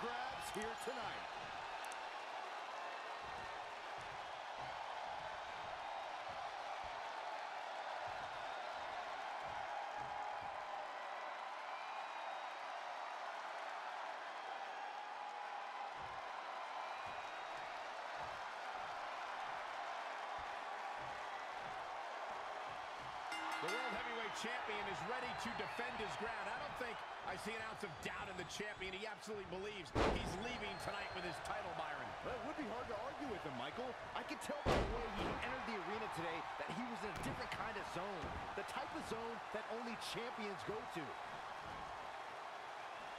grabs here tonight. Champion is ready to defend his ground. I don't think I see an ounce of doubt in the champion. He absolutely believes he's leaving tonight with his title, Byron. Well, it would be hard to argue with him, Michael. I could tell by the way he entered the arena today that he was in a different kind of zone. The type of zone that only champions go to.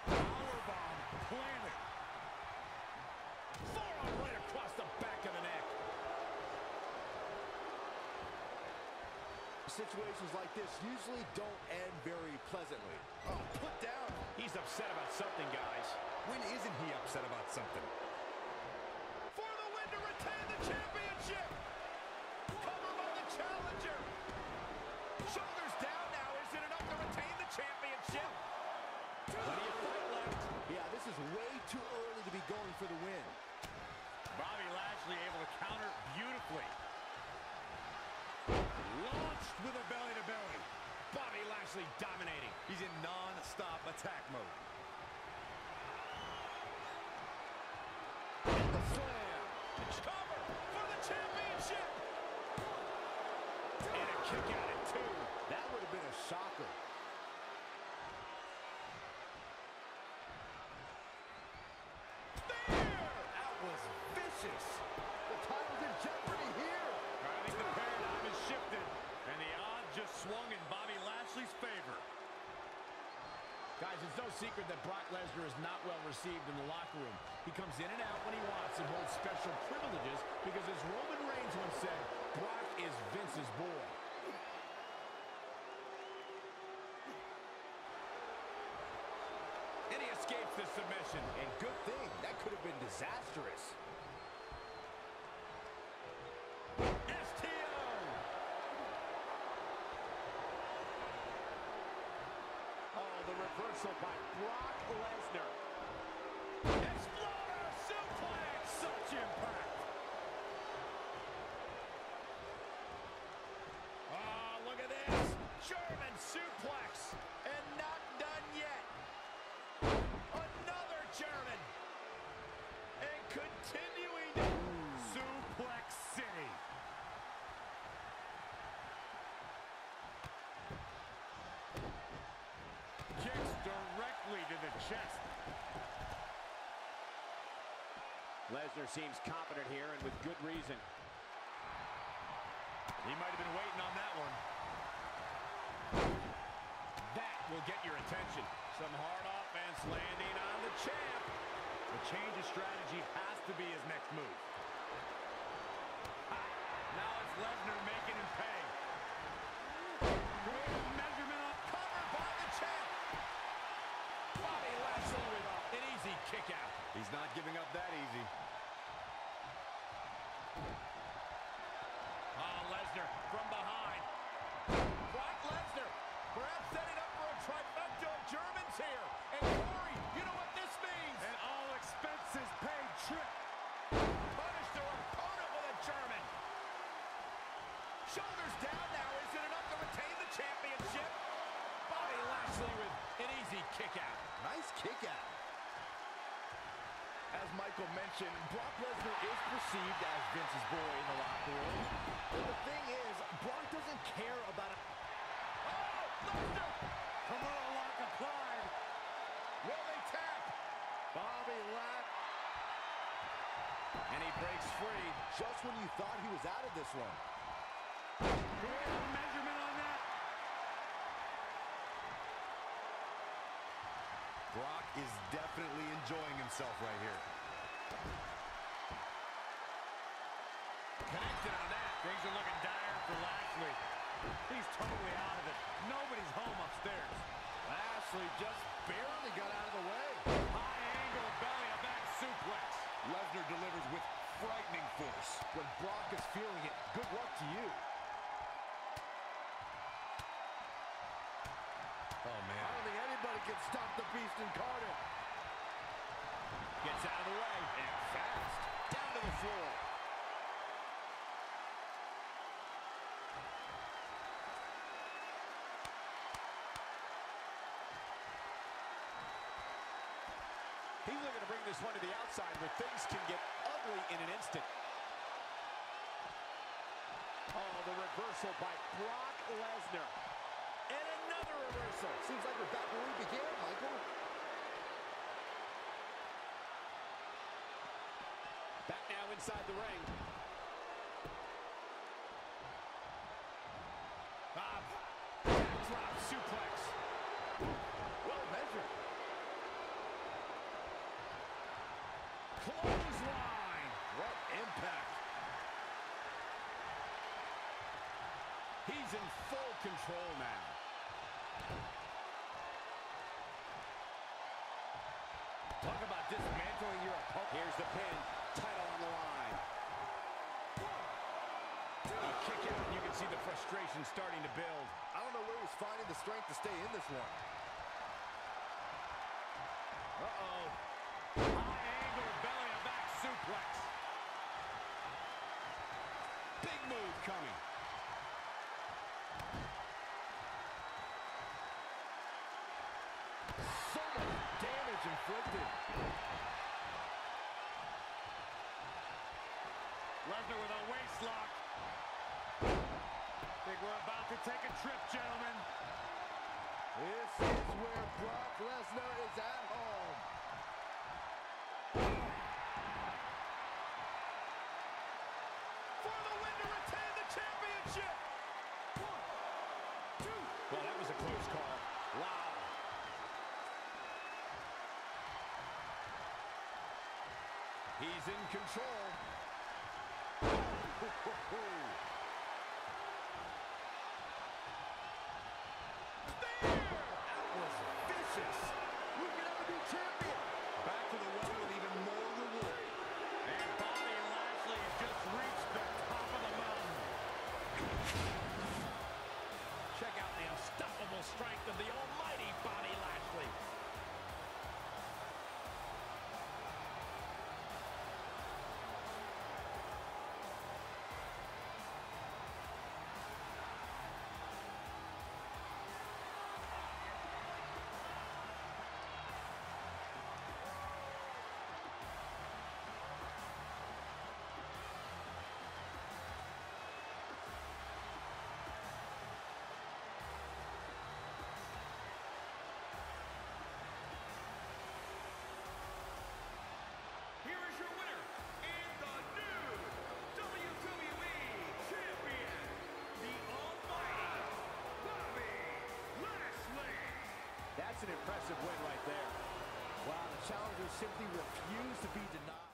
Powerbomb planted. Situations like this usually don't end very pleasantly. Oh, put down. He's upset about something, guys. When isn't he upset about something? For the win to retain the championship. Cover by the challenger. Shoulders down now. Is it enough to retain the championship? Plenty of fight left. Yeah, this is way too early to be going for the win. Bobby Lashley able to counter beautifully. Launched with a belly-to-belly. -belly. Bobby Lashley dominating. He's in non-stop attack mode. shocker. There! That was vicious. The title's in jeopardy here. I think the paradigm has shifted, and the odds just swung in Bobby Lashley's favor. Guys, it's no secret that Brock Lesnar is not well received in the locker room. He comes in and out when he wants and holds special privileges because, as Roman Reigns once said, Brock is Vince's boy. And he escapes the submission. And good thing, that could have been disastrous. Directly to the chest. Lesnar seems confident here and with good reason. He might have been waiting on that one. That will get your attention. Some hard offense landing on the champ. The change of strategy has to be his next move. Ha! Now it's Lesnar making him pay. Great measurement on cover by the champ. Bobby Lashley with an easy kick out. He's not giving up that easy. Ah, Lesnar from behind. Brock Lesnar perhaps setting up for a trifecta of Germans here. And Corey, you know what this means. An all expenses paid trip. Punish their opponent with a German. Shoulders down now. Is it enough to retain the championship? Bobby Lashley with an easy kick out. Nice kick out. As Michael mentioned, Brock Lesnar is perceived as Vince's boy in the locker room. But the thing is, Brock doesn't care about it. Oh, Lesnar! Kimura lock applied. Will they tap? Bobby Lack. And he breaks free. Just when you thought he was out of this one. Great measurement on that. Brock is definitely enjoying himself right here. Connected on that. Things are looking dire for Lashley. He's totally out of it. Nobody's home upstairs. Lashley just barely got out of the way. High angle belly-to-back suplex. Lesnar delivers with frightening force. When Brock is feeling it, good luck to you. Oh, man. I don't think anybody can stop the Beast incarnate. Gets out of the way. And fast. Down to the floor. He's looking to bring this one to the outside where things can get ugly in an instant. Oh, the reversal by Brock Lesnar. And another reversal. Seems like we're back where we began, Michael. Back now inside the ring. Ah, backdrop suplex. Well measured. Clothesline. What impact. He's in full control now. Talk about dismantling your opponent. Here's the pin. Title on the line. A kick out, and you can see the frustration starting to build. I don't know where he's finding the strength to stay in this one. Uh-oh. High angle belly to back suplex. Big move coming. So much damage inflicted. Lesnar with a waist lock. Think we're about to take a trip, gentlemen. This is where Brock Lesnar is at home. For the win to retain the championship. One, two. Well, that was a close call. Wow. He's in control. That challenger simply refused to be denied.